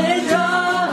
Savior.